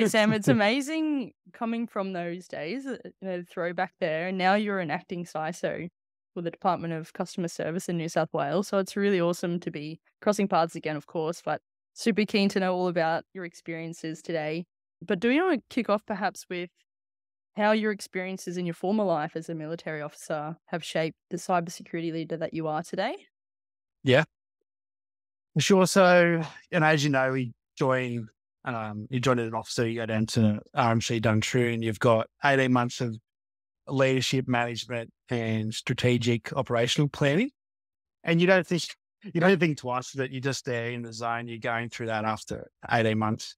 Hey Sam, it's amazing coming from those days, uh, you know, throwback there, and now you're an acting CISO for the Department of Customer Service in New South Wales. So it's really awesome to be crossing paths again, of course, but super keen to know all about your experiences today. But do you want to kick off perhaps with how your experiences in your former life as a military officer have shaped the cybersecurity leader that you are today? Yeah. Sure. So, and as you know, we join, um, you join an officer, you go down to RMC Duntroon, you've got 18 months of leadership management and strategic operational planning. And you don't think, you don't think twice that you're just there in the zone, you're going through that after 18 months.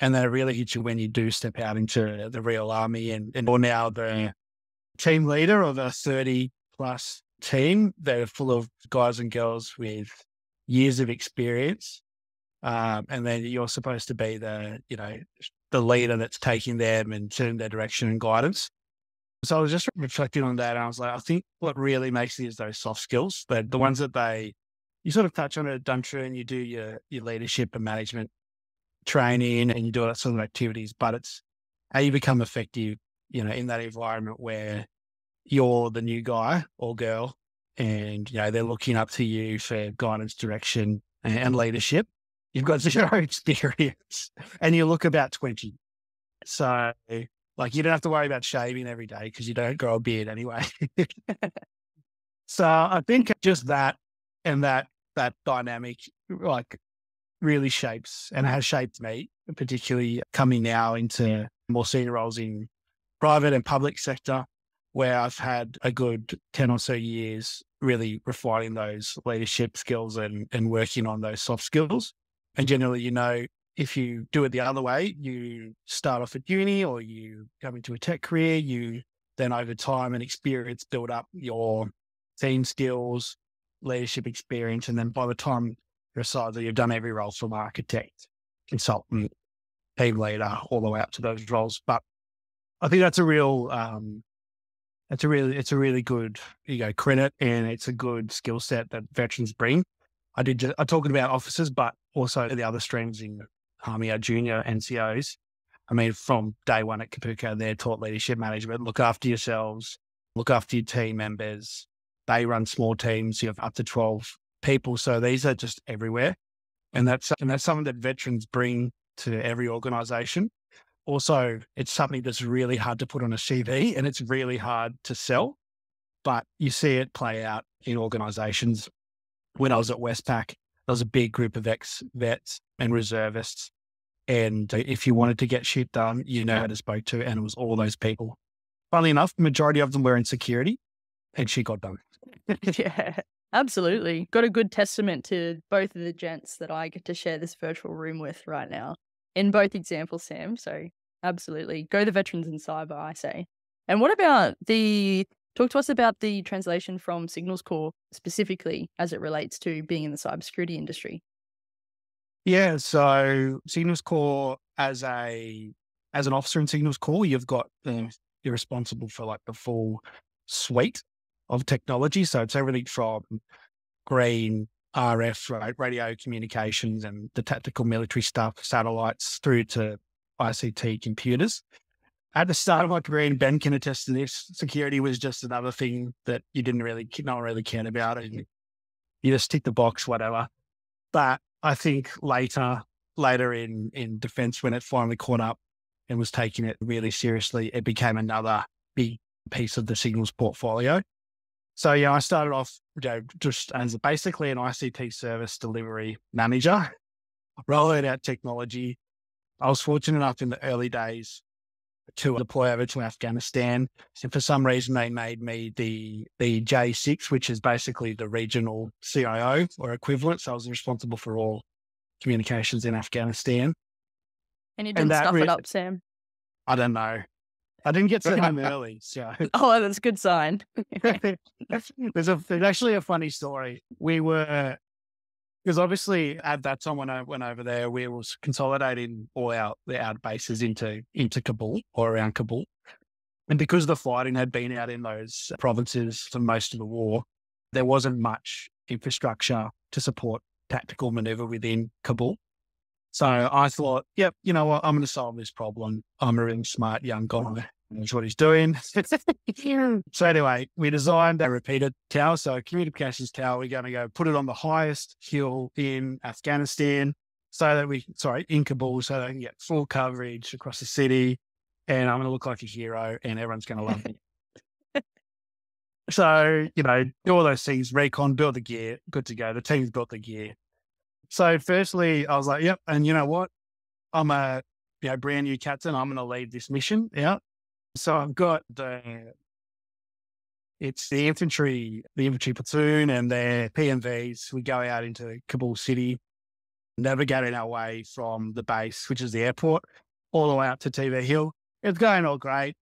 And then it really hits you when you do step out into the real army and, and you're now the team leader of a 30 plus team that are full of guys and girls with years of experience. Um, and then you're supposed to be the, you know, the leader that's taking them and turning their direction and guidance. So I was just reflecting on that. And I was like, I think what really makes it is those soft skills, but the ones that they, you sort of touch on it at Duntroon and you do your, your leadership and management training and you do all that sort of activities, but it's how you become effective, you know, in that environment where you're the new guy or girl and, you know, they're looking up to you for guidance, direction and leadership. You've got zero experience and you look about 20. So like you don't have to worry about shaving every day because you don't grow a beard anyway. so I think just that and that, that dynamic, like really shapes and has shaped me, particularly coming now into more senior roles in private and public sector, where I've had a good 10 or so years really refining those leadership skills and, and working on those soft skills. And generally, you know, if you do it the other way, you start off at uni or you come into a tech career, you then over time and experience build up your team skills, leadership experience. And then by the time you're you've done every role from architect, consultant, team leader, all the way up to those roles. But I think that's a real, um, it's a really, it's a really good, you know, credit and it's a good skill set that veterans bring. I did, just, I'm talking about officers, but also the other streams in Army, our junior NCOs. I mean, from day one at Kapooka, they're taught leadership management, look after yourselves, look after your team members. They run small teams, you have up to 12 people. So these are just everywhere. And that's, and that's something that veterans bring to every organization. Also, it's something that's really hard to put on a CV and it's really hard to sell, but you see it play out in organizations. When I was at Westpac, there was a big group of ex vets and reservists. And uh, if you wanted to get shit done, you know how to spoke to, and it was all those people. Funnily enough, the majority of them were in security, and she got done. yeah. Absolutely. Got a good testament to both of the gents that I get to share this virtual room with right now in both examples, Sam. So, absolutely. Go the veterans in cyber, I say. And what about the talk to us about the translation from Signals Corps specifically as it relates to being in the cybersecurity industry? Yeah, so Signals Corps as a as an officer in Signals Corps, you've got um, you're responsible for like the full suite of technology. So it's everything from green, RF, right, radio communications and the tactical military stuff, satellites through to ICT computers. At the start of my career, and Ben can attest to this, security was just another thing that you didn't really, no one really cared about. And you just tick the box, whatever. But I think later, later in, in defense, when it finally caught up and was taking it really seriously, it became another big piece of the signals portfolio. So yeah, I started off you know, just as basically an ICT service delivery manager, rolling out technology. I was fortunate enough in the early days to deploy over to Afghanistan. And for some reason, they made me the the J6, which is basically the regional CIO or equivalent. So I was responsible for all communications in Afghanistan. And you didn't stuff re- it up, Sam? I don't know. I didn't get to home early, so oh, that's a good sign. there's a there's actually a funny story. We were because obviously at that time when I went over there, we was consolidating all our our bases into into Kabul or around Kabul, and because the fighting had been out in those provinces for most of the war, there wasn't much infrastructure to support tactical maneuver within Kabul. So I thought, yep, you know what? I'm going to solve this problem. I'm a really smart young guy. That's what he's doing. so anyway, we designed a repeater tower. So communications tower, we're going to go put it on the highest hill in Afghanistan so that we, sorry, in Kabul, so that I can get full coverage across the city. And I'm going to look like a hero and everyone's going to love me. so, you know, do all those things, recon, build the gear, good to go. The team's built the gear. So firstly, I was like, yep. And you know what? I'm a you know, brand new captain. I'm going to lead this mission. Yeah. So I've got the, it's the infantry, the infantry platoon and their PMVs. We go out into Kabul city, navigating our way from the base, which is the airport, all the way up to TV Hill. It's going all great.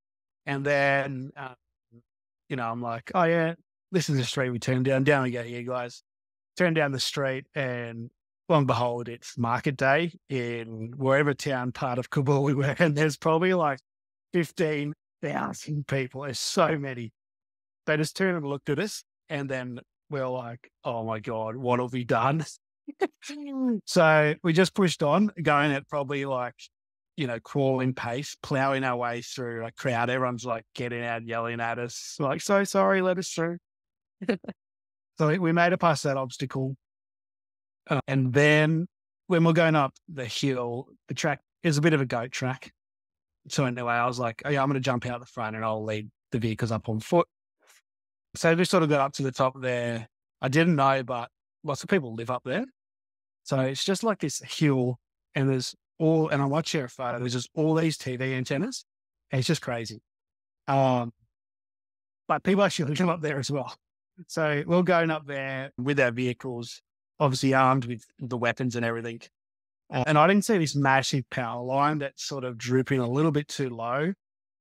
And then, uh, you know, I'm like, oh yeah, this is the street we turn down. Down we go here, guys. Turn down the street and lo and behold, it's market day in wherever town part of Kabul we were, and there's probably like 15,000 people. There's so many. They just turned and looked at us, and then we're like, oh my God, what have we done? so we just pushed on, going at probably like, you know, crawling pace, plowing our way through a crowd. Everyone's like getting out, yelling at us, like, so sorry, let us through. so we made it past that obstacle uh, and then when we're going up the hill, the track is a bit of a goat track. So anyway, I was like, oh, yeah, I'm going to jump out the front and I'll lead the vehicles up on foot. So we sort of got up to the top there. I didn't know, but lots of people live up there. So it's just like this hill and there's all, and I watch here a photo, there's just all these TV antennas. it's just crazy. Um, but people actually live up there as well. So we're going up there with our vehicles obviously armed with the weapons and everything. Uh, and I didn't see this massive power line that's sort of drooping a little bit too low.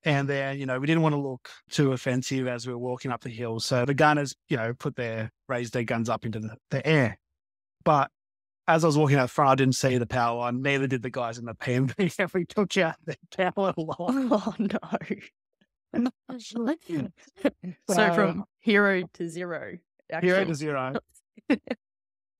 And then, you know, we didn't want to look too offensive as we were walking up the hill. So the gunners, you know, put their, raised their guns up into the, the air. But as I was walking out front, I didn't see the power line. Neither did the guys in the PMV. we took out the power line. Oh, no. so from hero to zero. Actually. Hero to zero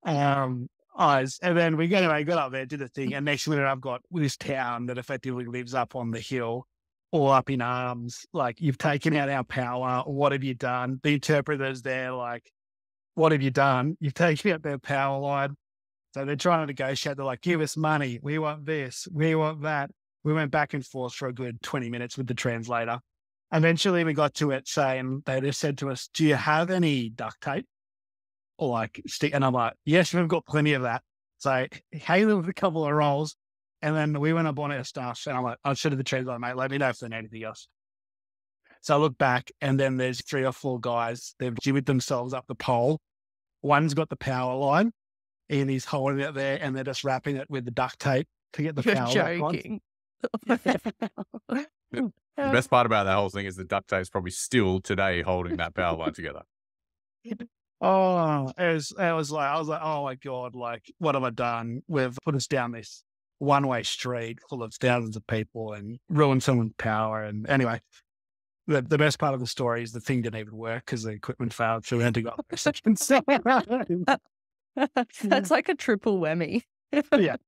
um, eyes. And then we anyway got up there, did the thing, mm. and next minute I've got this town that effectively lives up on the hill, all up in arms. Like you've taken out our power. What have you done? The interpreters there, like, what have you done? You've taken out their power line. So they're trying to negotiate. They're like, give us money. We want this. We want that. We went back and forth for a good 20 minutes with the translator. Eventually we got to it saying, they just said to us, do you have any duct tape? Or like stick. And I'm like, yes, we've got plenty of that. So hey, with a couple of rolls. And then we went up on our stuff and I'm like, I should have the translator, mate. Let me know if they need anything else. So I look back and then there's three or four guys. They've jibbered themselves up the pole. One's got the power line and he's holding it there and they're just wrapping it with the duct tape to get the You're power joking. the best part about that whole thing is the duct tape is probably still today holding that power line together. Oh, it was, it was like, I was like, oh my God, like, what have I done? We've put us down this one way street full of thousands of people and ruined someone's power. And anyway, the, the best part of the story is the thing didn't even work because the equipment failed. So we had to go That's like a triple whammy. yeah.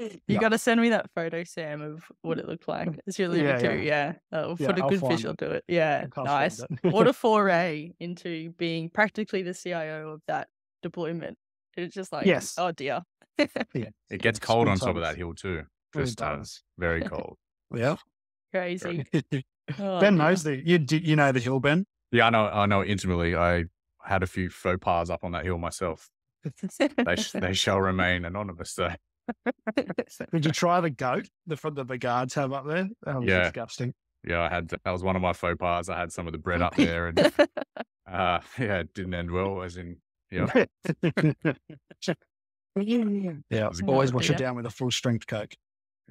You yeah. got to send me that photo, Sam, of what it looked like. It's really yeah, too. Yeah. yeah. Uh, put a good visual to it. Yeah. Nice. what a foray into being practically the CIO of that deployment. It's just like, yes. oh dear. yeah. It gets cold on top of that hill too. Just uh, very cold. yeah. Crazy. oh, ben knows the you you know the hill, Ben. Yeah, I know. I know intimately. I had a few faux pas up on that hill myself. they they shall remain anonymous. So did you try the goat the front that the guards have up there? That was yeah. disgusting. Yeah, I had that was one of my faux pas. I had some of the bread up there, and uh, yeah, it didn't end well. As in, yeah, yeah. Always wash it down with a full strength coke.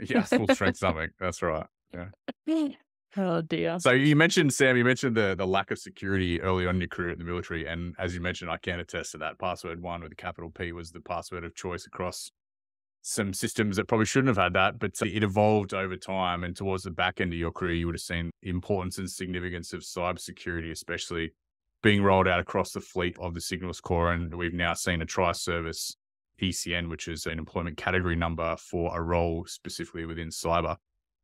Yeah, full strength something. That's right. Yeah. Oh dear. So you mentioned Sam. You mentioned the the lack of security early on in your career in the military, and as you mentioned, I can attest to that. Password one with a capital P was the password of choice across some systems that probably shouldn't have had that, but it evolved over time. And towards the back end of your career, you would have seen importance and significance of cybersecurity, especially being rolled out across the fleet of the Signals Corps. And we've now seen a tri service ECN, which is an employment category number for a role specifically within cyber.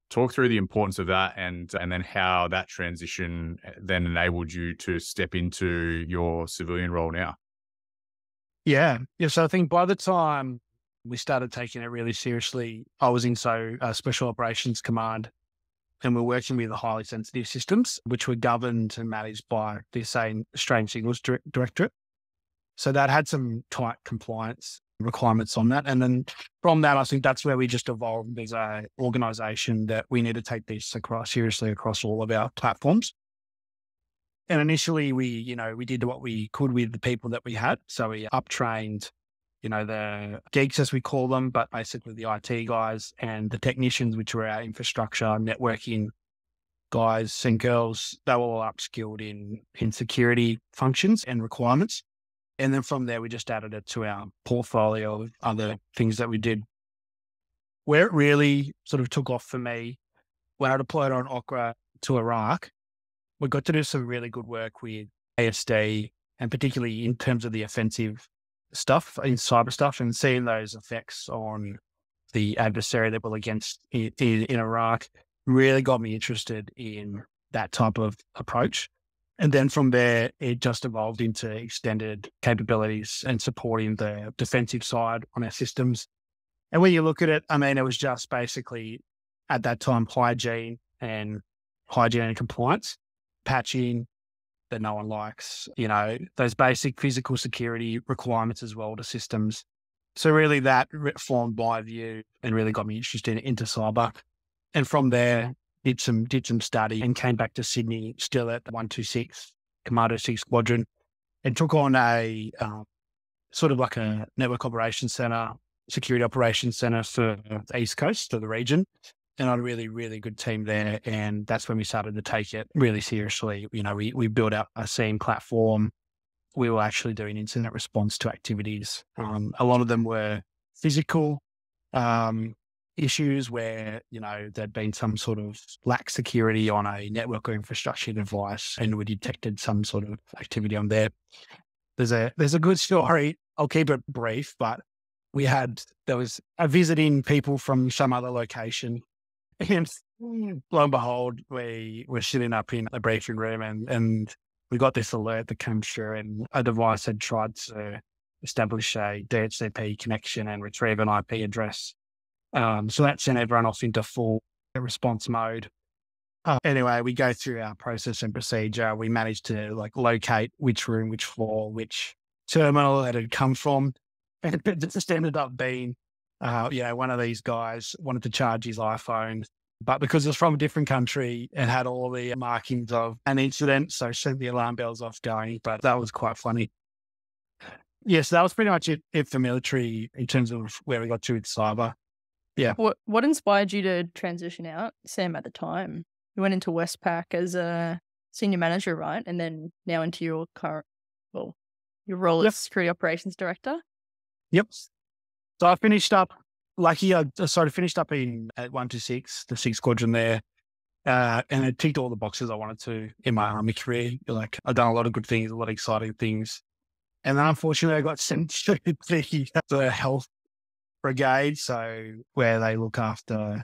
Talk through the importance of that and and then how that transition uh, then enabled you to step into your civilian role now. Yeah. Yeah. So I think by the time we started taking it really seriously, I was in so uh, Special Operations Command and we're working with the highly sensitive systems, which were governed and managed by the same Australian Signals Directorate. So that had some tight compliance requirements on that. And then from that, I think that's where we just evolved as a organization that we need to take this across seriously across all of our platforms. And initially we, you know, we did what we could with the people that we had. So we uptrained, you know, the geeks as we call them, but basically the IT guys and the technicians, which were our infrastructure, networking guys and girls, they were all upskilled in in security functions and requirements. And then from there, we just added it to our portfolio of other things that we did. Where it really sort of took off for me, when I deployed on Okra to Iraq, we got to do some really good work with ASD and particularly in terms of the offensive stuff in cyber stuff and seeing those effects on the adversary that we're against in, in, in Iraq really got me interested in that type of approach. And then from there, it just evolved into extended capabilities and supporting the defensive side on our systems. And when you look at it, I mean, it was just basically at that time hygiene and hygiene and compliance, patching that no one likes, you know, those basic physical security requirements as well to systems. So really that formed my view and really got me interested into cyber. And from there, did some did some study and came back to Sydney, still at the one two six Commando Six Squadron, and took on a um, sort of like a network operations center, security operations center for the East Coast of the region. And I had a really, really good team there. And that's when we started to take it really seriously. You know, we, we built out a SIEM platform. We were actually doing incident response to activities. Um, a lot of them were physical, um, issues where, you know, there'd been some sort of lack security on a network or infrastructure device and we detected some sort of activity on there. There's a there's a good story. I'll keep it brief, but we had there was a visiting people from some other location and lo and behold, we were sitting up in the briefing room and, and we got this alert that came through and a device had tried to establish a DHCP connection and retrieve an IP address um, so that sent everyone off into full response mode. Uh, anyway, we go through our process and procedure. We managed to like locate which room, which floor, which terminal it had come from. And it just ended up being, uh, you know, one of these guys wanted to charge his iPhone, but because it was from a different country, it had all the markings of an incident. So sent the alarm bells off going, but that was quite funny. Yes, that was pretty much it, it for military in terms of where we got to with cyber. Yeah. What What inspired you to transition out, Sam? At the time, you went into Westpac as a senior manager, right? And then now into your current, well, your role yep. as security operations director. Yep. So I finished up. Lucky, I sort of finished up in at one to six, the six squadron there. Uh, and it ticked all the boxes I wanted to in my army career. Like I've done a lot of good things, a lot of exciting things. And then unfortunately I got sent to the, the health brigade, so where they look after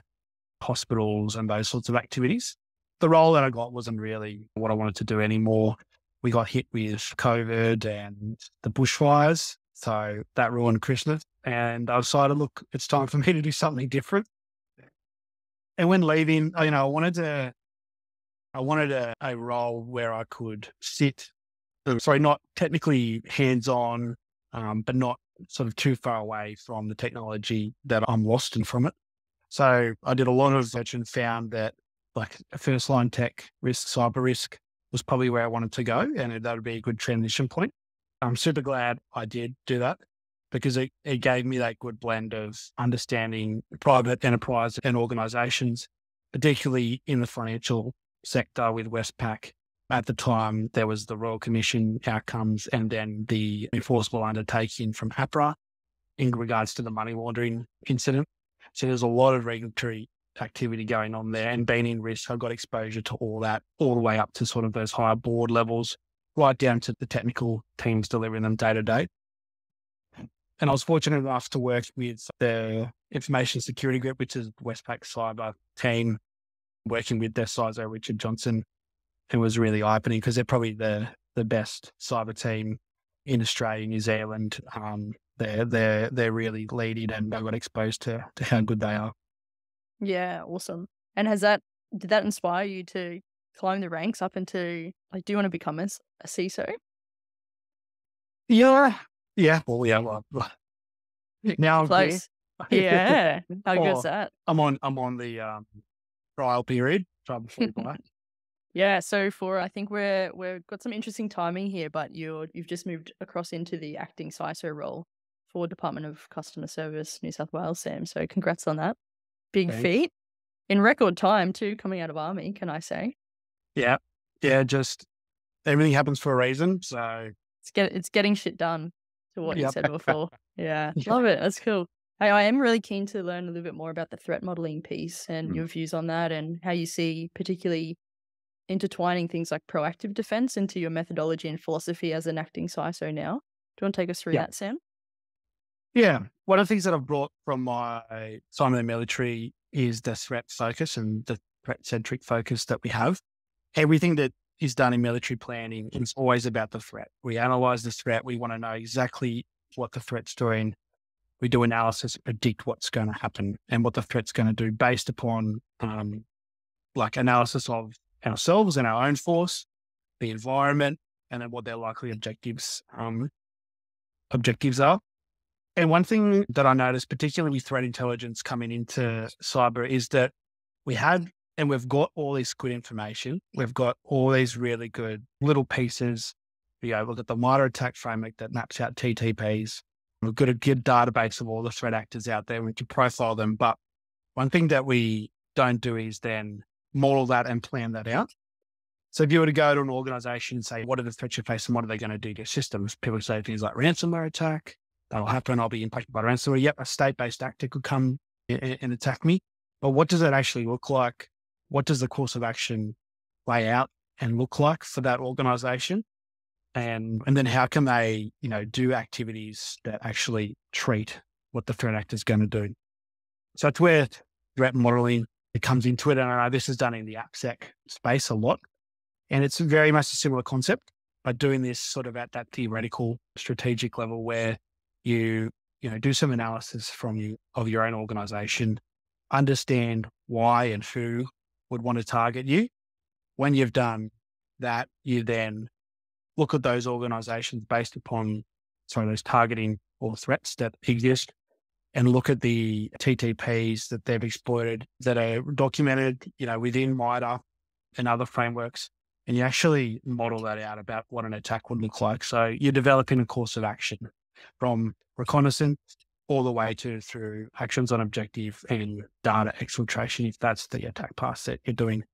hospitals and those sorts of activities. The role that I got wasn't really what I wanted to do anymore. We got hit with COVID and the bushfires, so that ruined Christmas. And I decided, look, it's time for me to do something different. And when leaving, you know, I wanted to, I wanted a, a role where I could sit, sorry, not technically hands on, um, but not sort of too far away from the technology that I'm lost in from it. So I did a lot of research and found that like a first line tech risk, cyber risk was probably where I wanted to go. And that would be a good transition point. I'm super glad I did do that because it, it gave me that good blend of understanding private enterprise and organizations, particularly in the financial sector with Westpac at the time, there was the Royal Commission outcomes and then the enforceable undertaking from APRA in regards to the money laundering incident. So there's a lot of regulatory activity going on there and being in risk, I got exposure to all that, all the way up to sort of those higher board levels, right down to the technical teams delivering them day to day. And I was fortunate enough to work with the information security group, which is Westpac Cyber team, working with their CISO, Richard Johnson, who was really eye opening because they're probably the, the best cyber team in Australia, New Zealand. Um, they're, they're, they're really leading and I got exposed to, to how good they are. Yeah, awesome. And has that, did that inspire you to climb the ranks up into, like, do you want to become a, a CISO? Yeah. Yeah. Well, yeah. Well, now Close. Yeah. How Oh. good's that? I'm on, I'm on the um, trial period. Trial before you buy. Yeah, so for I think we're we've got some interesting timing here, but you're you've just moved across into the acting CISO role for Department of Customer Service New South Wales, Sam. So congrats on that. Big Thanks. feat. In record time too, coming out of army, can I say? Yeah. Yeah. Just everything happens for a reason. So It's get it's getting shit done to what you Yep. said before. Yeah. Yeah. Love it. That's cool. I, I am really keen to learn a little bit more about the threat modeling piece and Mm. your views on that and how you see particularly intertwining things like proactive defense into your methodology and philosophy as an acting CISO now. Do you want to take us through Yeah. that, Sam? Yeah. One of the things that I've brought from my time in the military is the threat focus and the threat centric focus that we have. Everything that is done in military planning is always about the threat. We analyze the threat. We want to know exactly what the threat's doing. We do analysis, predict what's going to happen and what the threat's going to do based upon um, like analysis of ourselves and our own force, the environment, and then what their likely objectives um, objectives are. And one thing that I noticed, particularly with threat intelligence coming into cyber, is that we had and we've got all this good information. We've got all these really good little pieces. You know, look at the MITRE ATT&CK framework that maps out TTPs. We've got a good database of all the threat actors out there. We can profile them. But one thing that we don't do is then model that and plan that out. So if you were to go to an organization and say, what are the threats you face and what are they going to do to your systems? People say things like ransomware attack, that'll happen. I'll be impacted by ransomware. Yep, a state-based actor could come and, and attack me. But what does that actually look like? What does the course of action lay out and look like for that organization? And and then how can they, you know, do activities that actually treat what the threat actor is going to do? So it's where threat modeling it comes into it. And I know this is done in the AppSec space a lot. And it's very much a similar concept, but doing this sort of at that theoretical strategic level where you you know do some analysis from you of your own organization understand why and who would want to target you when you've done that you then look at those organizations based upon sorry those targeting or threats that exist and look at the ttps that they've exploited that are documented you know within MITRE and other frameworks and you actually model that out about what an attack would look like. So you're developing a course of action from reconnaissance all the way to through actions on objective and data exfiltration if that's the attack path that you're doing.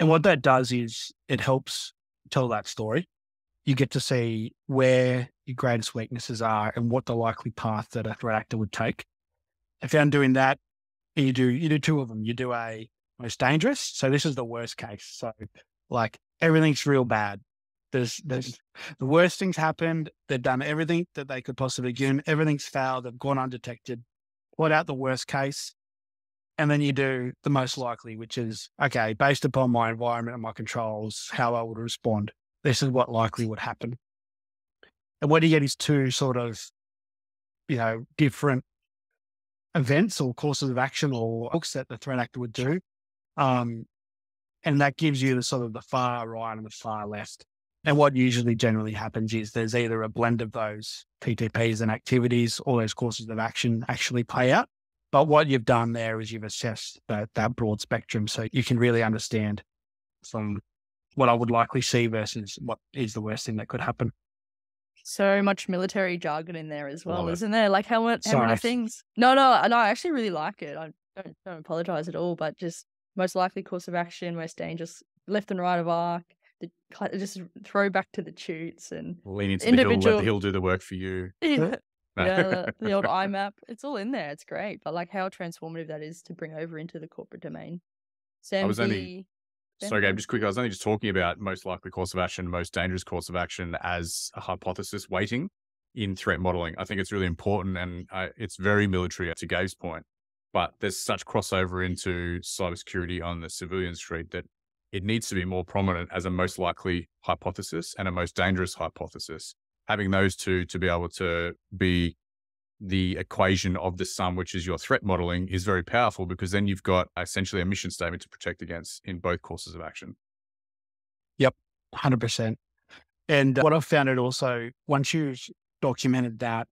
And what that does is it helps tell that story. You get to see where your greatest weaknesses are and what the likely path that a threat actor would take. If I found doing that, you do you do two of them. You do a most dangerous. So this is the worst case. So like everything's real bad. There's there's the worst things happened. They've done everything that they could possibly do. Everything's failed. They've gone undetected. Put out the worst case. And then you do the most likely, which is okay, based upon my environment and my controls, how I would respond. This is what likely would happen. And what do you get is two sort of, you know, different events or courses of action or hooks that the threat actor would do. Um, and that gives you the sort of the far right and the far left. And what usually generally happens is there's either a blend of those TTPs and activities all those courses of action actually play out. But what you've done there is you've assessed that, that broad spectrum so you can really understand from what I would likely see versus what is the worst thing that could happen. So much military jargon in there as well, isn't there? Like how much how many things? No, no, no. I actually really like it. I don't don't apologize at all. But just most likely course of action, most dangerous, left and right of arc. The just throw back to the toots and Lean into the hill, let Individual- the hill do the work for you. yeah, No. yeah, the, the old IMAP. It's all in there. It's great. But like how transformative that is to bring over into the corporate domain. Sam, was only- the- Sorry, Gabe, just quick. I was only just talking about most likely course of action, most dangerous course of action as a hypothesis weighting. in threat modeling. I think it's really important and uh, it's very military to Gabe's point, but there's such crossover into cybersecurity on the civilian street that it needs to be more prominent as a most likely hypothesis and a most dangerous hypothesis. Having those two to be able to be the equation of the sum, which is your threat modeling, is very powerful because then you've got essentially a mission statement to protect against in both courses of action. Yep, 100%. And uh, what I've found it also, once you've documented that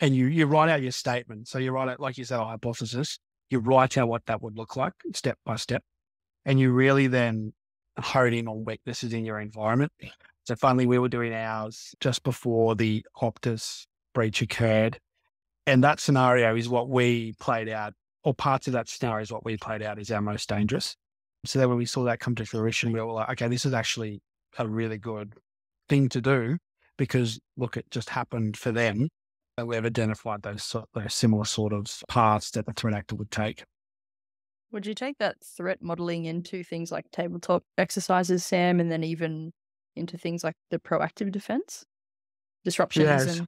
and you, you write out your statement, so you write out, like you said, a hypothesis, you write out what that would look like step by step. And you really then hone in on weaknesses in your environment. So finally, we were doing ours just before the Optus breach occurred. And that scenario is what we played out, or parts of that scenario is what we played out is our most dangerous. So then when we saw that come to fruition, we were like, okay, this is actually a really good thing to do because look, it just happened for them. And we've identified those, those similar sort of paths that the threat actor would take. Would you take that threat modeling into things like tabletop exercises, Sam, and then even into things like the proactive defense? Disruptions yes. and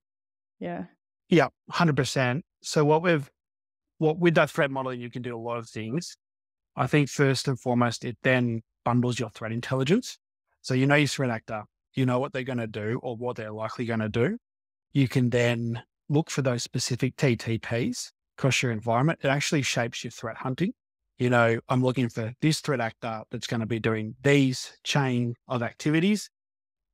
yeah. Yeah, hundred percent. So what we've what with that threat modeling, you can do a lot of things. I think first and foremost, it then bundles your threat intelligence. So you know your threat actor, you know what they're going to do or what they're likely going to do. You can then look for those specific TTPs across your environment. It actually shapes your threat hunting. You know, I'm looking for this threat actor that's going to be doing these chain of activities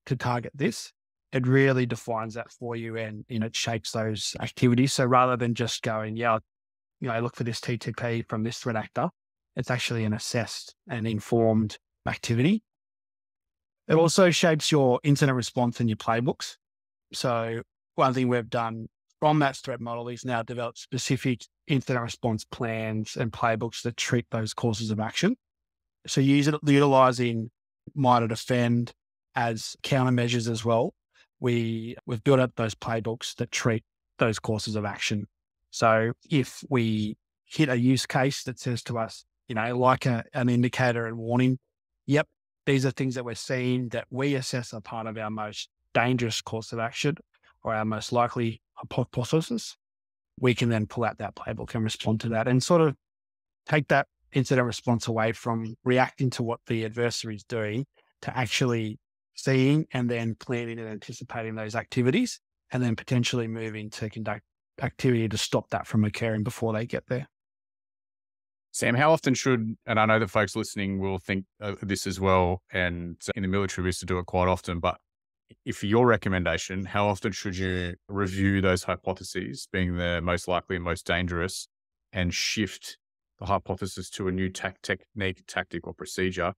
to target this. It really defines that for you and, you know, it shapes those activities. So rather than just going, yeah, you know, look for this TTP from this threat actor, it's actually an assessed and informed activity. It also shapes your incident response and your playbooks. So one thing we've done from that threat model is now developed specific incident response plans and playbooks that treat those courses of action. So use it, utilizing MITRE D3FEND as countermeasures as well. We we've built up those playbooks that treat those courses of action. So if we hit a use case that says to us, you know, like a, an indicator and warning, yep, these are things that we're seeing that we assess are part of our most dangerous course of action or our most likely hypothesis, we can then pull out that playbook and respond to that and sort of take that incident response away from reacting to what the adversary is doing to actually seeing and then planning and anticipating those activities and then potentially moving to conduct activity to stop that from occurring before they get there. Sam, how often should, and I know that folks listening will think of this as well, and in the military we used to do it quite often, but if your recommendation, how often should you review those hypotheses being the most likely and most dangerous and shift the hypothesis to a new tech, technique, tactic, or procedure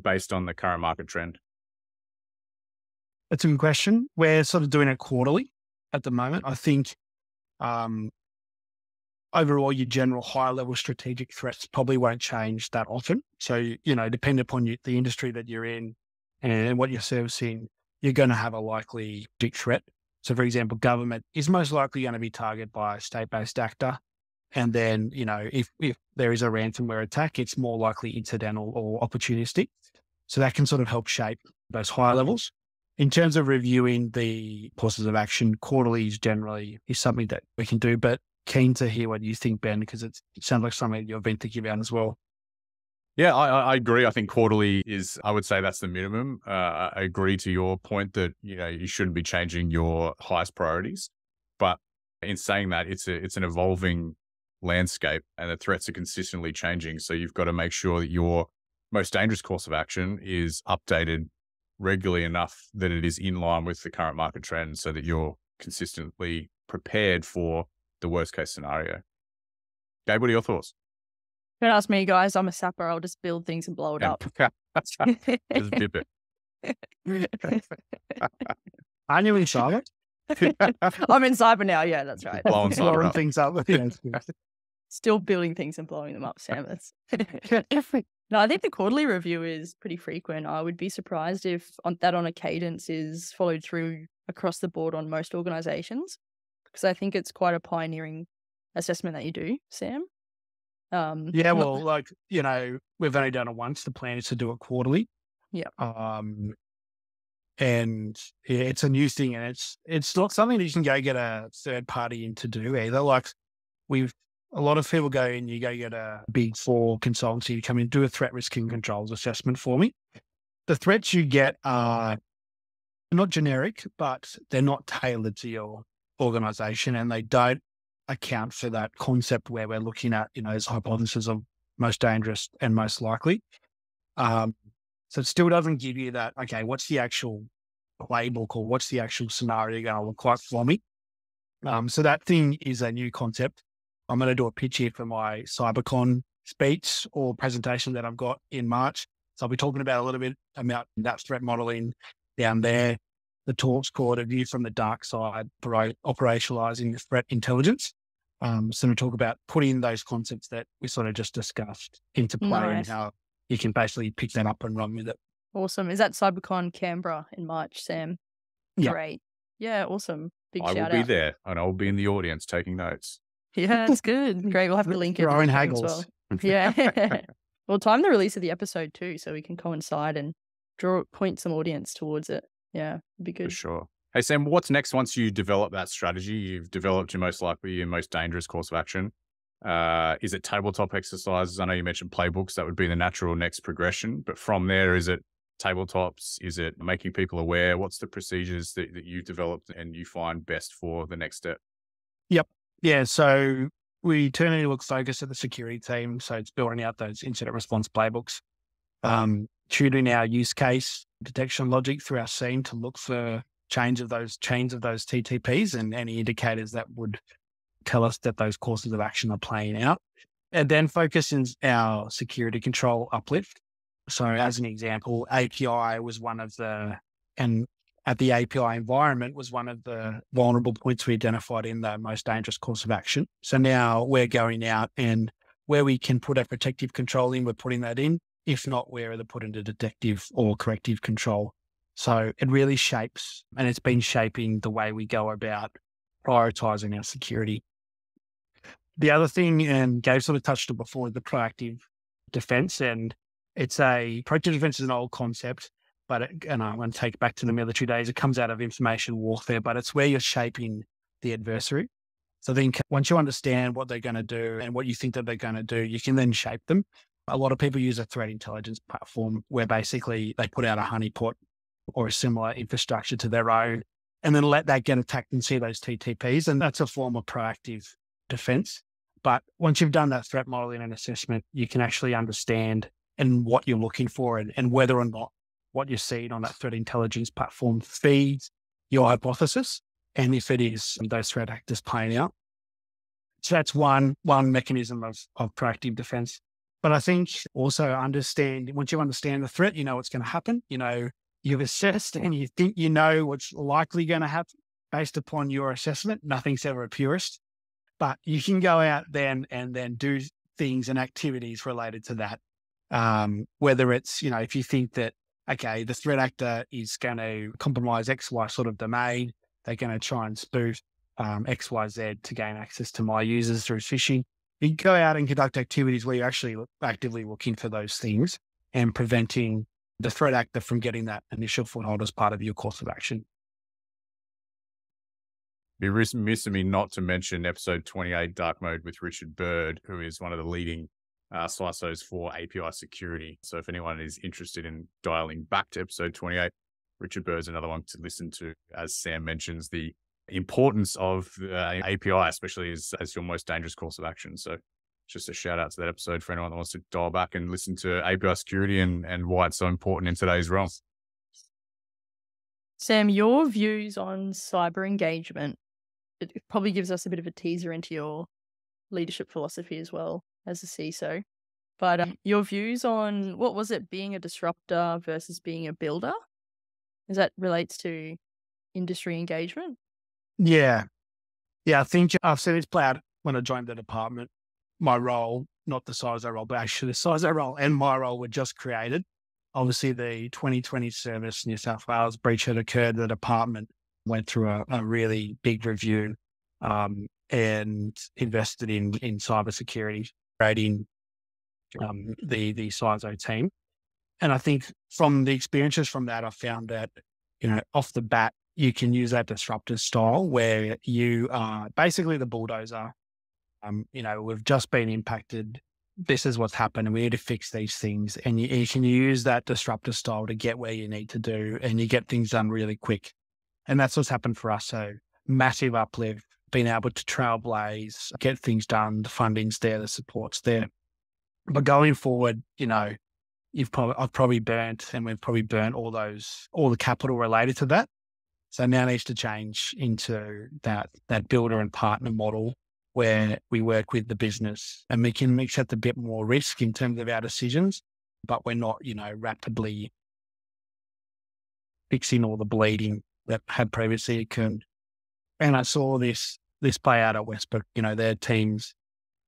based on the current market trend? That's a good question. We're sort of doing it quarterly at the moment. I think um, overall, your general high level strategic threats probably won't change that often. So, you know, depending upon you, the industry that you're in and what you're servicing, you're going to have a likely threat. So, for example, government is most likely going to be targeted by a state based actor. And then, you know, if, if there is a ransomware attack, it's more likely incidental or opportunistic. So that can sort of help shape those higher levels. In terms of reviewing the courses of action, quarterly is generally is something that we can do. But keen to hear what you think, Ben, because it sounds like something you've been thinking about as well. Yeah, I, I, agree. I think quarterly is, I would say that's the minimum. Uh, I agree to your point that, you know, you shouldn't be changing your highest priorities. But in saying that, it's a, it's an evolving landscape and the threats are consistently changing. So you've got to make sure that your most dangerous course of action is updated regularly enough that it is in line with the current market trend so that you're consistently prepared for the worst case scenario. Gabe, what are your thoughts? Don't ask me, guys. I'm a sapper. I'll just build things and blow it up. just bip it. Aren't you in cyber? I'm in cyber now. Yeah, that's right. Blowing, blowing things up. Still building things and blowing them up, Sam. That's... no, I think the quarterly review is pretty frequent. I would be surprised if on, that on a cadence is followed through across the board on most organizations because I think it's quite a pioneering assessment that you do, Sam. Um, yeah, well, not... like you know, we've only done it once. The plan is to do it quarterly. Yeah. Um, and yeah, it's a new thing, and it's it's not something that you can go get a third party in to do either. Like we've a lot of people go in, you go get a big four consultancy to come in, do a threat risk and controls assessment for me. The threats you get are not generic, but they're not tailored to your organization and they don't account for that concept where we're looking at, you know, as hypothesis of most dangerous and most likely. Um, so it still doesn't give you that, okay, what's the actual playbook or what's the actual scenario going to look like for me? Um, so that thing is a new concept. I'm going to do a pitch here for my CyberCon speech or presentation that I've got in March. So I'll be talking about a little bit about that threat modeling down there, the talks called a view from the dark side for operationalizing threat intelligence. Um, so we talk about putting those concepts that we sort of just discussed into play nice. and how you can basically pick that up and run with it. Awesome. Is that CyberCon Canberra in March, Sam? Yeah. Great. Yeah, awesome. Big I will be there and I will be in the audience taking notes. Yeah, it's good. Great. We'll have to link it. Our own haggles. Well. Yeah. well, time the release of the episode too, so we can coincide and draw point some audience towards it. Yeah, it'd be good. For sure. Hey Sam, what's next once you develop that strategy? You've developed your most likely your most dangerous course of action. Uh, is it tabletop exercises? I know you mentioned playbooks. That would be the natural next progression. But from there, is it tabletops? Is it making people aware? What's the procedures that, that you developed and you find best for the next step? Yep. Yeah. So we turn look focus at the security team. So it's building out those incident response playbooks, um, tuning our use case detection logic through our SIEM to look for change of those chains of those TTPs and any indicators that would tell us that those courses of action are playing out. And then focus in our security control uplift. So as an example, API was one of the, and at the API environment was one of the vulnerable points we identified in the most dangerous course of action. So now we're going out and where we can put a protective control in, we're putting that in. If not, we're either putting a detective or corrective control. So it really shapes and it's been shaping the way we go about prioritizing our security. The other thing, and Gabe sort of touched on before, the proactive defense. And it's a proactive defense is an old concept, but it, and I'm going to take it back to the military days. It comes out of information warfare, but it's where you're shaping the adversary. So then once you understand what they're going to do and what you think that they're going to do, you can then shape them. A lot of people use a threat intelligence platform where basically they put out a honeypot or a similar infrastructure to their own and then let that get attacked and see those TTPs. And that's a form of proactive defense. But once you've done that threat modeling and assessment, you can actually understand and what you're looking for and, and whether or not what you're seeing on that threat intelligence platform feeds your hypothesis. And if it is, those threat actors playing out. So that's one one mechanism of, of proactive defense. But I think also understand once you understand the threat, you know what's going to happen. You know, you've assessed and you think you know what's likely going to happen based upon your assessment. Nothing's ever a purist. But you can go out then and then do things and activities related to that. Um, whether it's, you know, if you think that, okay, the threat actor is going to compromise XY sort of domain, they're going to try and spoof um, XYZ to gain access to my users through phishing. You go out and conduct activities where you're actually actively looking for those things and preventing the threat actor from getting that initial foothold as part of your course of action be remiss of me not to mention episode 28 Dark Mode with Richard Bird, who is one of the leading uh, for API security. So if anyone is interested in dialing back to episode 28, Richard Bird is another one to listen to, as Sam mentions the importance of uh, API, especially as, as your most dangerous course of action. So just a shout out to that episode for anyone that wants to dial back and listen to API security and, and why it's so important in today's realm. Sam, your views on cyber engagement it probably gives us a bit of a teaser into your leadership philosophy as well as a CISO. But um, your views on what was it being a disruptor versus being a builder? As that relates to industry engagement? Yeah. Yeah, I think I've seen this play out when I joined the department. My role, not the size CISO role, but actually the size CISO role and my role were just created. Obviously, the 2020 Service New South Wales breach had occurred. The department went through a, a really big review um, and invested in in cybersecurity, creating um, the the CISO team. And I think from the experiences from that, I found that you know, off the bat, you can use that disruptor style where you are basically the bulldozer. Um, you know, we've just been impacted. This is what's happened, and we need to fix these things. And you, you can use that disruptor style to get where you need to do, and you get things done really quick. And that's what's happened for us. So massive uplift, being able to trailblaze, get things done. The funding's there, the support's there. But going forward, you know, you've probably I've probably burnt, and we've probably burnt all those all the capital related to that. So now needs to change into that that builder and partner model where we work with the business and we can accept a bit more risk in terms of our decisions, but we're not, you know, rapidly fixing all the bleeding that had previously occurred. And I saw this this play out at Westpac. You know, their teams,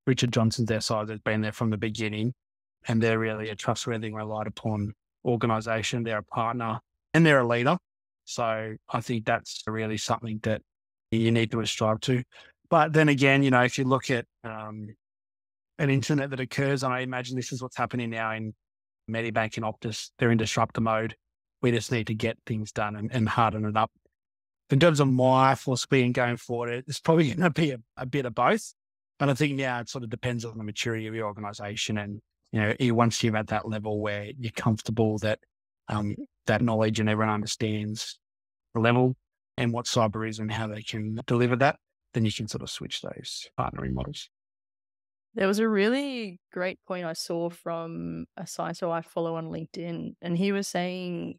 Richard Johnson's their side has been there from the beginning, and they're really a trustworthy, relied upon organisation. They're a partner and they're a leader. So I think that's really something that you need to strive to. But then again, you know, if you look at um, an internet that occurs, and I imagine this is what's happening now in Medibank and Optus, they're in disruptor mode. We just need to get things done and, and harden it up. In terms of my philosophy and going forward, it's probably going to be a, a bit of both. But I think now it sort of depends on the maturity of your organization. And, you know, once you're at that level where you're comfortable that um, that knowledge and everyone understands the level and what cyber is and how they can deliver that, then you can sort of switch those partnering models. There was a really great point I saw from a CISO I follow on LinkedIn, and he was saying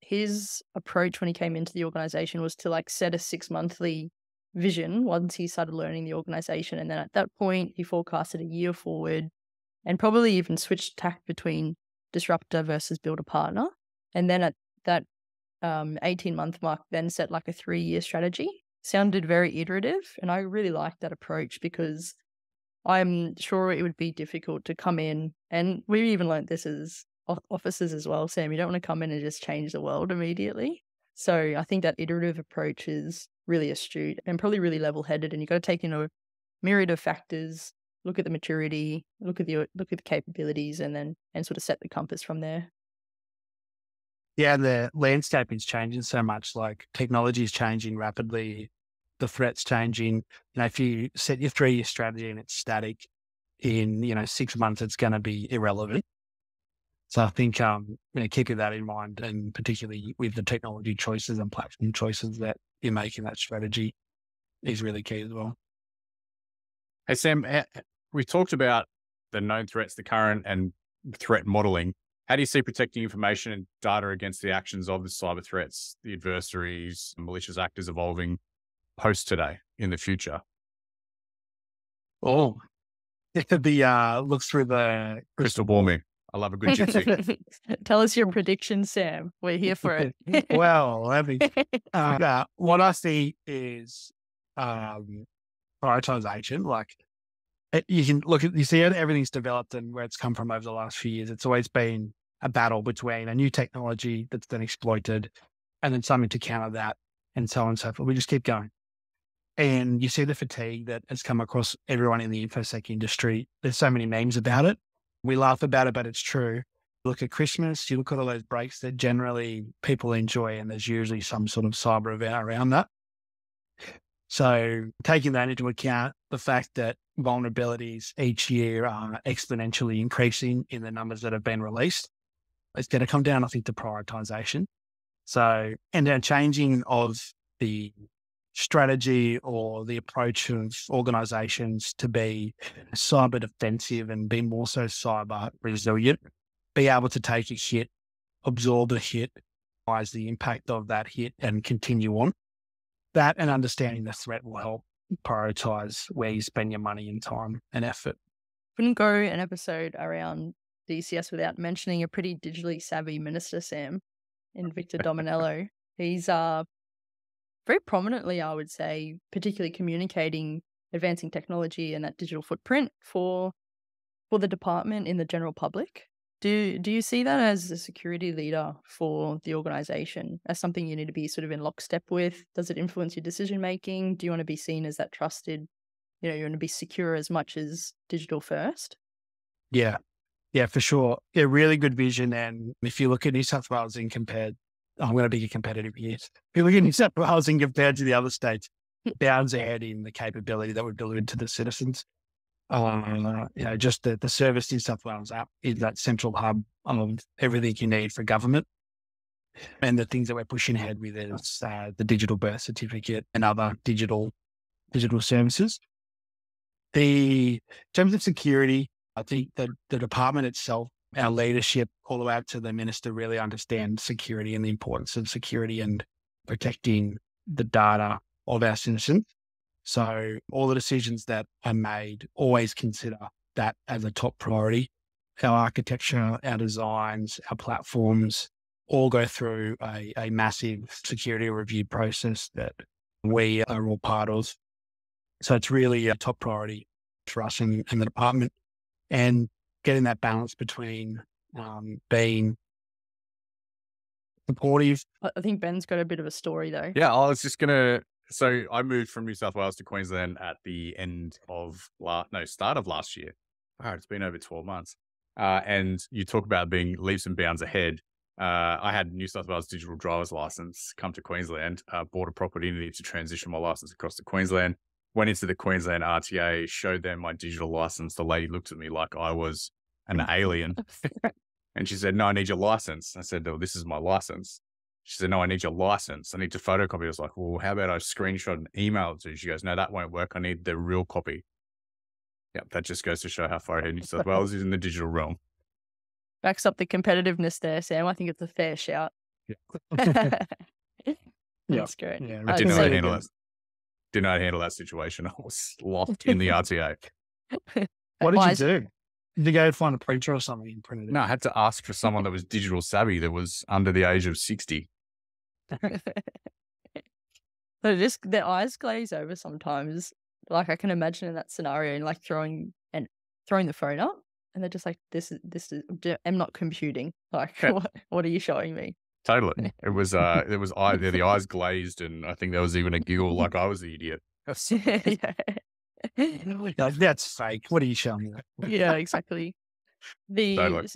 his approach when he came into the organization was to like set a six monthly vision once he started learning the organization. And then at that point, he forecasted a year forward and probably even switched tack between disruptor versus builder partner. And then at that um, 18 month mark, then set like a three year strategy. Sounded very iterative. And I really liked that approach because I'm sure it would be difficult to come in. And we even learned this as officers as well, Sam. You don't want to come in and just change the world immediately. So I think that iterative approach is really astute and probably really level headed. And you've got to take into a myriad of factors, look at the maturity, look at the look at the capabilities, and then and sort of set the compass from there. Yeah, the landscape is changing so much. Like technology is changing rapidly, the threats changing. You know, if you set your three year strategy and it's static, in you know six months it's going to be irrelevant. So I think um, you know keeping that in mind, and particularly with the technology choices and platform choices that you're making, that strategy is really key as well. Hey Sam, eh, we talked about the known threats, the current and threat modeling. How do you see protecting information and data against the actions of the cyber threats, the adversaries, malicious actors evolving post today in the future? Oh, the uh, look through the crystal ball me. I love a good gypsy. Tell us your prediction, Sam. We're here for it. well, let me. Uh, what I see is um, prioritization. Like it, you can look at, you see everything's developed and where it's come from over the last few years. It's always been a battle between a new technology that's then exploited and then something to counter that and so on and so forth. We just keep going. And you see the fatigue that has come across everyone in the InfoSec industry. There's so many memes about it. We laugh about it, but it's true. Look at Christmas, you look at all those breaks that generally people enjoy, and there's usually some sort of cyber event around that. So, taking that into account, the fact that vulnerabilities each year are exponentially increasing in the numbers that have been released, it's going to come down, I think, to prioritization. So, and then changing of the strategy or the approach of organizations to be cyber defensive and be more so cyber resilient, be able to take a hit, absorb a hit, realize the impact of that hit and continue on that and understanding the threat will help prioritize where you spend your money and time and effort. Couldn't go an episode around DCS without mentioning a pretty digitally savvy minister, Sam, in Victor Dominello. He's uh very prominently, I would say, particularly communicating advancing technology and that digital footprint for for the department in the general public. Do do you see that as a security leader for the organization as something you need to be sort of in lockstep with? Does it influence your decision making? Do you want to be seen as that trusted? You know, you want to be secure as much as digital first. Yeah, yeah, for sure. Yeah, really good vision. And if you look at New South Wales in compared I'm going to be a competitive here. If you look at New South Wales in compared to the other states, bounds ahead in the capability that we've delivered to the citizens. Uh, you know, just the, the service New South Wales app is that central hub of everything you need for government. And the things that we're pushing ahead with is uh, the digital birth certificate and other digital digital services. The in terms of security, I think that the department itself, our leadership, all the way up to the minister, really understand security and the importance of security and protecting the data of our citizens. So all the decisions that are made always consider that as a top priority. Our architecture, our designs, our platforms all go through a, a massive security review process that we are all part of. So it's really a top priority for us in, in the department and getting that balance between um, being supportive. I think Ben's got a bit of a story though. Yeah, I was just gonna. So I moved from New South Wales to Queensland at the end of last, no, start of last year. Wow, it's been over twelve months. Uh, and you talk about being leaps and bounds ahead. Uh, I had New South Wales digital driver's license, come to Queensland, uh, bought a property, needed to transition my license across to Queensland, went into the Queensland RTA, showed them my digital license. The lady looked at me like I was an alien. and she said, No, I need your license. I said, Oh, this is my license. She said, No, I need your license. I need to photocopy. I was like, Well, how about I screenshot and email it to you? She goes, No, that won't work. I need the real copy. Yep, that just goes to show how far ahead New South Wales is in the digital realm. Backs up the competitiveness there, Sam. I think it's a fair shout. Yeah. That's great. Yeah, I didn't know how to handle that. Didn't know how to handle that situation. I was locked in the RTA. What did you do? Did you go find a printer or something and print it? No, I had to ask for someone that was digital savvy that was under the age of 60. So just their eyes glaze over sometimes. Like I can imagine in that scenario, and like throwing and throwing the phone up, and they're just like, "This is this is. I'm not computing. Like, Yeah. what, what are you showing me?" Totally. It was, uh, it was, eye, the, the eyes glazed. And I think there was even a giggle like I was the idiot. yeah. Like, That's fake. What are you showing me? yeah, exactly. The Totally.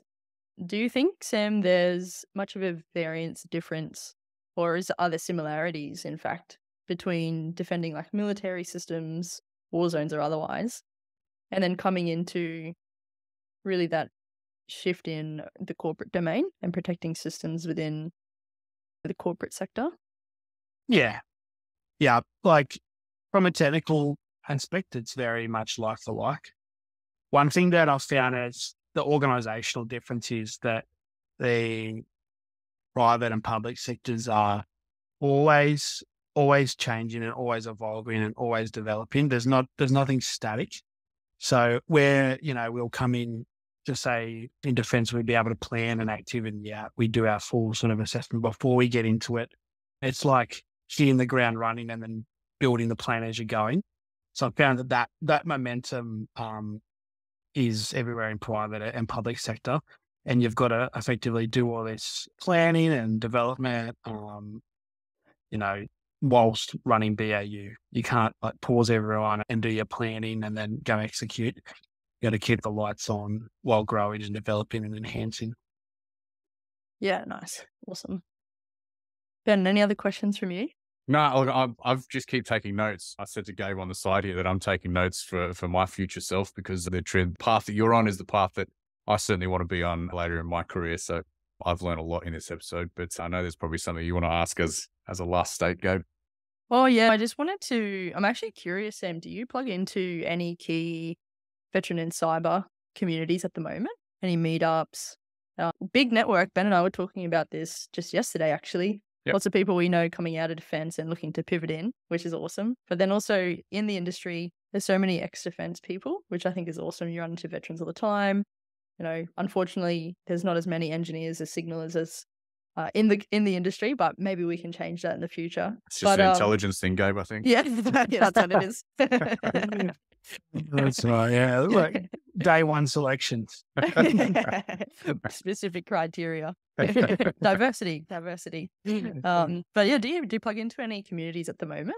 do you think, Sam, there's much of a variance difference, or is are there similarities, in fact, between defending like military systems, war zones or otherwise, and then coming into really that shift in the corporate domain and protecting systems within the corporate sector? Yeah. Yeah. Like from a technical aspect, it's very much like for like. One thing that I've found is the organizational difference is that the private and public sectors are always, always changing and always evolving and always developing. There's not, there's nothing static. So where, you know, we'll come in to say in defense, we'd be able to plan an activity out. We do our full sort of assessment before we get into it. It's like hitting the ground running and then building the plan as you're going. So I found that that, that momentum um, is everywhere in private and public sector. And you've got to effectively do all this planning and development, um, you know, whilst running BAU. You can't like pause everyone and do your planning and then go execute. You got to keep the lights on while growing and developing and enhancing. Yeah, nice, awesome. Ben, any other questions from you? No, look, I've, I've just keep taking notes. I said to Gabe on the side here that I'm taking notes for, for my future self because the trend path that you're on is the path that I certainly want to be on later in my career. So I've learned a lot in this episode, but I know there's probably something you want to ask as as a last state, Gabe. Oh yeah, I just wanted to. I'm actually curious, Sam. Do you plug into any key veteran and cyber communities at the moment? Any meetups? Uh, big network. Ben and I were talking about this just yesterday, actually. Yep. Lots of people we know coming out of defense and looking to pivot in, which is awesome. But then also in the industry, there's so many ex defense people, which I think is awesome. You run into veterans all the time. You know, unfortunately, there's not as many engineers as signalers as uh, in the in the industry, but maybe we can change that in the future. It's just But, an um, intelligence thing, Gabe, I think. Yeah, yeah, that's what it is. That's right. Yeah. Like day one selections. Specific criteria. diversity, diversity. Um, but yeah, do you do you plug into any communities at the moment?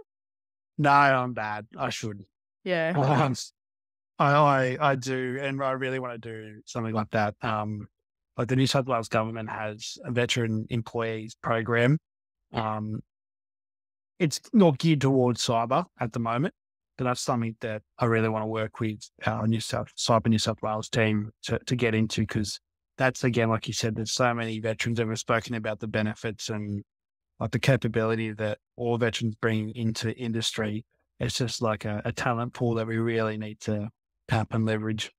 No, I'm bad. I should. Yeah. Um, I, I do, and I really want to do something like that. Um, like the New South Wales government has a veteran employees program. Um, it's not geared towards cyber at the moment, but that's something that I really want to work with our New South Cyber New South Wales team to, to get into because that's again, like you said, there's so many veterans that have spoken about the benefits and like the capability that all veterans bring into industry. It's just like a, a talent pool that we really need to tap and leverage.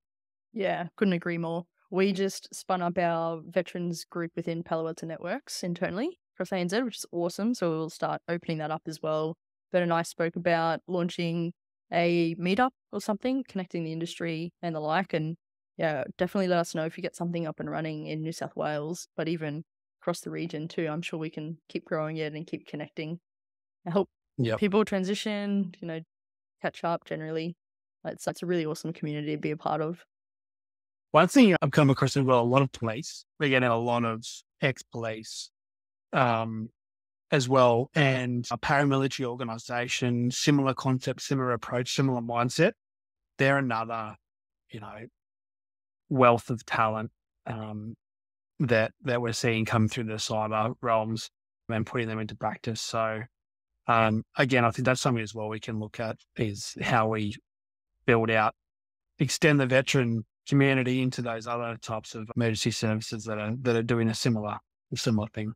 Yeah, couldn't agree more. We just spun up our veterans group within Palo Alto Networks internally for ANZ, which is awesome. So we'll start opening that up as well. Ben and I spoke about launching a meetup or something, connecting the industry and the like. And yeah, definitely let us know if you get something up and running in New South Wales, but even across the region too. I'm sure we can keep growing it and keep connecting. I help Yep. people transition, you know, catch up generally. It's, it's a really awesome community to be a part of. One thing I've come across as well, a lot of police, we're getting a lot of ex police um, as well, and a paramilitary organization, similar concept, similar approach, similar mindset. They're another, you know, wealth of talent um, that that we're seeing come through the cyber realms and putting them into practice. So, um, again, I think that's something as well we can look at is how we build out, extend the veteran community into those other types of emergency services that are that are doing a similar a similar thing.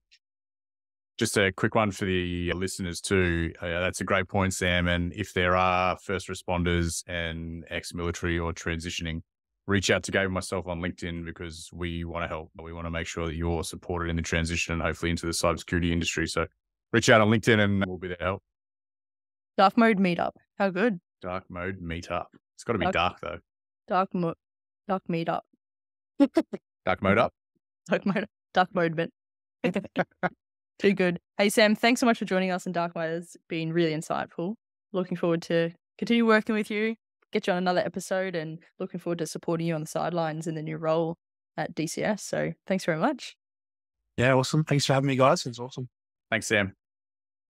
Just a quick one for the listeners too. Uh, that's a great point, Sam. And if there are first responders and ex-military or transitioning, reach out to Gabe and myself on LinkedIn because we want to help. We want to make sure that you're supported in the transition and hopefully into the cybersecurity industry. So reach out on LinkedIn and we'll be there to help. Dark mode meetup. How good. Dark mode meetup. It's got to be Dark- dark though. Dark mo- dark meetup. Dark mode up. Dark mode dark mode bit. Too good. Hey Sam, thanks so much for joining us in Dark Mode. It's been really insightful. Looking forward to continue working with you, get you on another episode and looking forward to supporting you on the sidelines in the new role at DCS. So thanks very much. Yeah, awesome. Thanks for having me, guys. It's awesome. Thanks, Sam.